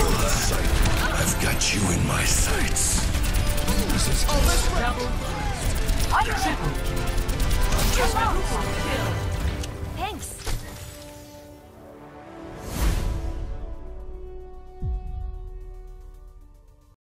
I've got you in my sights. This is oh, double. Triple. Triple. Triple.